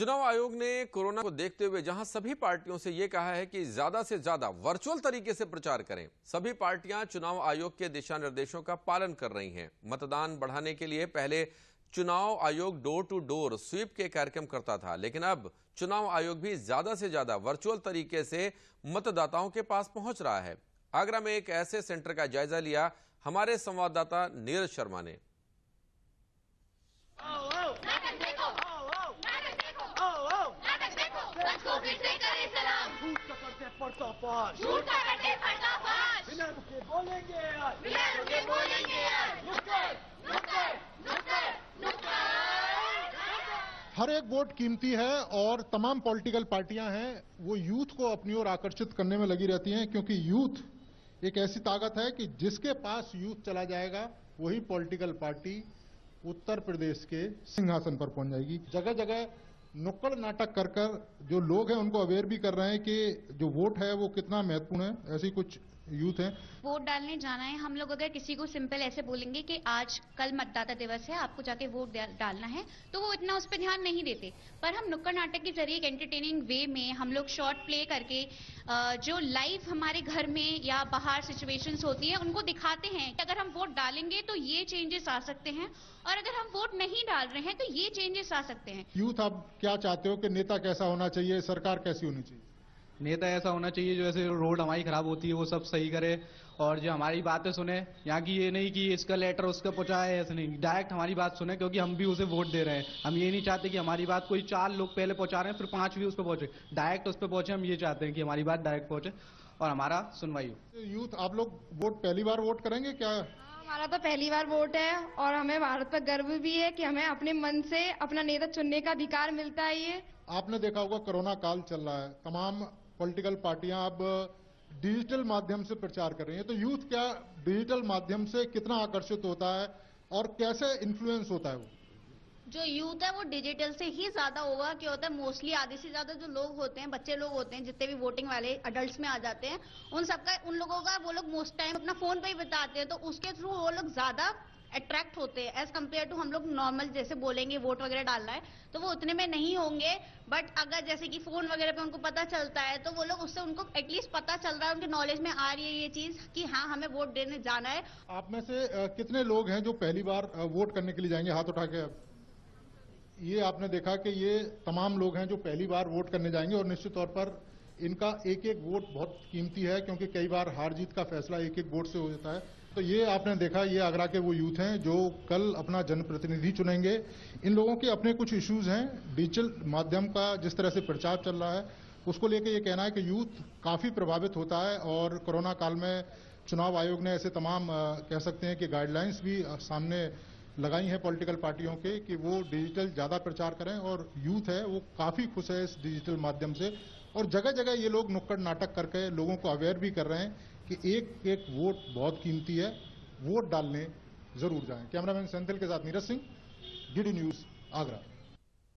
चुनाव आयोग ने कोरोना को देखते हुए जहाँ सभी पार्टियों से यह कहा है कि ज़्यादा से ज़्यादा वर्चुअल तरीके से प्रचार करें। सभी पार्टियाँ चुनाव आयोग के दिशा निर्देशों का पालन कर रही हैं। मतदान बढ़ाने के लिए पहले चुनाव आयोग डोर टू डोर स्वीप के कार्यक्रम करता था लेकिन अब चुनाव आयोग भी ज़्यादा से ज़्यादा वर्चुअल तरीके से मतदाताओं के पास पहुँच रहा है। आगरा में एक ऐसे सेंटर का जायजा लिया हमारे संवाददाता नीरज शर्मा ने नाटक देखो नाटक देखो नाटक देखो सच को फिर से करे सलाम। झूठ का करते पर्दाफाश झूठ का करते पर्दाफाश बिना रुके बोलेंगे आज। बिना रुके बोलेंगे आज। नुक्कड़ नुक्कड़ नुक्कड़ नुक्कड़। हर एक वोट कीमती है और तमाम पॉलिटिकल पार्टियाँ हैं वो यूथ को अपनी ओर आकर्षित करने में लगी रहती हैं क्योंकि यूथ एक ऐसी ताकत है कि जिसके पास यूथ चला जाएगा वही पॉलिटिकल पार्टी उत्तर प्रदेश के सिंहासन पर पहुँच जाएगी। जगह जगह नुक्कड़ नाटक कर कर जो लोग हैं उनको अवेयर भी कर रहे हैं कि जो वोट है वो कितना महत्वपूर्ण है, ऐसी कुछ यूथ है। वोट डालने जाना है। हम लोग अगर किसी को सिंपल ऐसे बोलेंगे कि आज कल मतदाता दिवस है आपको जाके वोट डालना है तो वो इतना उस पर ध्यान नहीं देते। पर हम नुक्कड़ नाटक के ज़रिए एक एंटरटेनिंग वे में हम लोग शॉर्ट प्ले करके जो लाइव हमारे घर में या बाहर सिचुएशंस होती है उनको दिखाते हैं कि अगर हम वोट डालेंगे तो ये चेंजेस आ सकते हैं और अगर हम वोट नहीं डाल रहे हैं तो ये चेंजेस आ सकते हैं। यूथ आप क्या चाहते हो कि नेता कैसा होना चाहिए सरकार कैसी होनी चाहिए? नेता ऐसा होना चाहिए जो ऐसे रोड हमारी खराब होती है वो सब सही करे। और जो हमारी बातें सुने यहाँ की ये नहीं कि इसका लेटर उसका पहुँचाए ऐसे नहीं। डायरेक्ट हमारी बात सुने क्योंकि हम भी उसे वोट दे रहे हैं। हम ये नहीं चाहते कि हमारी बात कोई चार लोग पहले पहुँचा रहे हैं फिर पाँच भी उस पर पहुँचे। डायरेक्ट उस पर पहुँचे हम ये चाहते हैं कि हमारी बात डायरेक्ट पहुँचे और हमारा सुनवाई हो। यूथ आप लोग वोट पहली बार वोट करेंगे क्या? हमारा तो पहली बार वोट है और हमें भारत पर गर्व भी है कि हमें अपने मन से अपना नेता चुनने का अधिकार मिलता है ये। आपने देखा होगा कोरोना काल चल रहा है। तमाम पॉलिटिकल पार्टियाँ अब डिजिटल माध्यम से प्रचार कर रही हैं। तो यूथ क्या डिजिटल माध्यम से कितना आकर्षित होता है और कैसे इन्फ्लुएंस होता है वो? जो यूथ है, वो डिजिटल से ही ज़्यादा होगा। क्या होता है मोस्टली आधे से ज़्यादा जो लोग होते हैं, बच्चे लोग होते हैं, जितने भी वोटिंग वाले अडल्ट में आ जाते हैं, उन सबका, उन लोगों का वो लोग मोस्ट टाइम अपना फ़ोन पे ही बिताते हैं। तो उसके थ्रू वो लोग ज़्यादा अट्रैक्ट होते हैं। एज कंपेयर टू हम लोग नॉर्मल जैसे बोलेंगे वोट वगैरह डालना है तो वो उतने में नहीं होंगे। बट अगर जैसे कि फ़ोन वगैरह पे उनको पता चलता है तो वो लोग उससे उनको एटलीस्ट पता चल रहा है, उनके नॉलेज में आ रही है ये चीज़ कि हाँ हमें वोट देने जाना है। आप में से कितने लोग हैं जो पहली बार वोट करने के लिए जाएँगे, हाथ उठा के? ये आपने देखा कि ये तमाम लोग हैं जो पहली बार वोट करने जाएँगे और निश्चित तौर पर इनका एक एक वोट बहुत कीमती है, क्योंकि कई बार हार जीत का फैसला एक एक वोट से हो जाता है। तो ये आपने देखा, ये आगरा के वो यूथ हैं जो कल अपना जनप्रतिनिधि चुनेंगे। इन लोगों के अपने कुछ इश्यूज़ हैं, डिजिटल माध्यम का जिस तरह से प्रचार चल रहा है, उसको लेकर ये कहना है कि यूथ काफ़ी प्रभावित होता है और कोरोना काल में चुनाव आयोग ने ऐसे तमाम कह सकते हैं कि गाइडलाइंस भी सामने लगाई हैं पॉलिटिकल पार्टियों के कि वो डिजिटल ज़्यादा प्रचार करें और यूथ है, वो काफ़ी खुश है इस डिजिटल माध्यम से। और जगह जगह ये लोग नुक्कड़ नाटक करके लोगों को अवेयर भी कर रहे हैं कि एक एक वोट बहुत कीमती है वोट डालने ज़रूर जाएँ। कैमरामैन सेंथिल के साथ नीरज सिंह डीडी न्यूज़ आगरा।